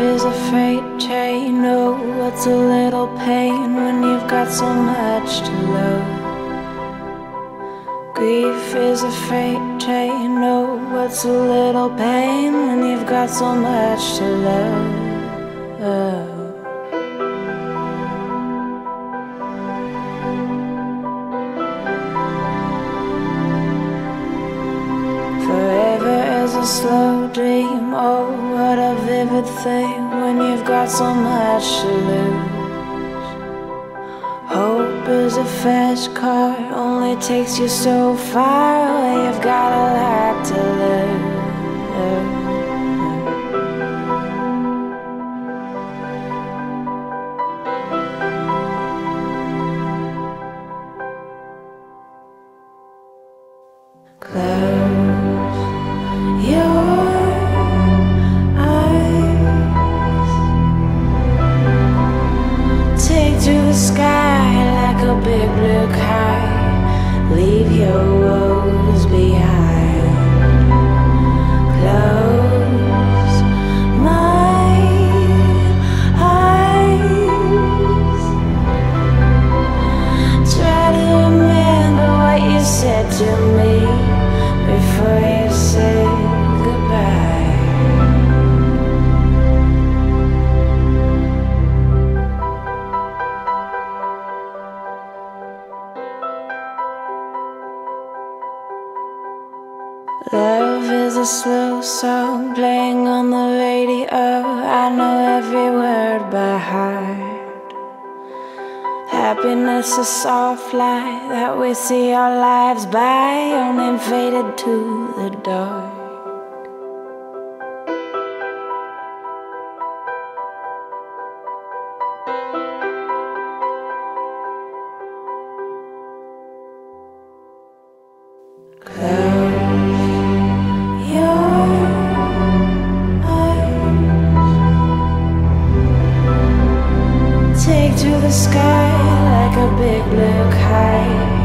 is a freight train. Oh, what's a little pain when you've got so much to lose? Grief is a freight train. Oh, what's a little pain when you've got so much to lose? Slow dream. Oh, what a vivid thing when you've got so much to lose. Hope is a fast car, only takes you so far. Away. You've got a lot to lose. Close Leave your woes Love is a slow song playing on the radio. I know every word by heart. Happiness is a soft light that we see our lives by, only faded to the dark. to the sky like a big blue kite.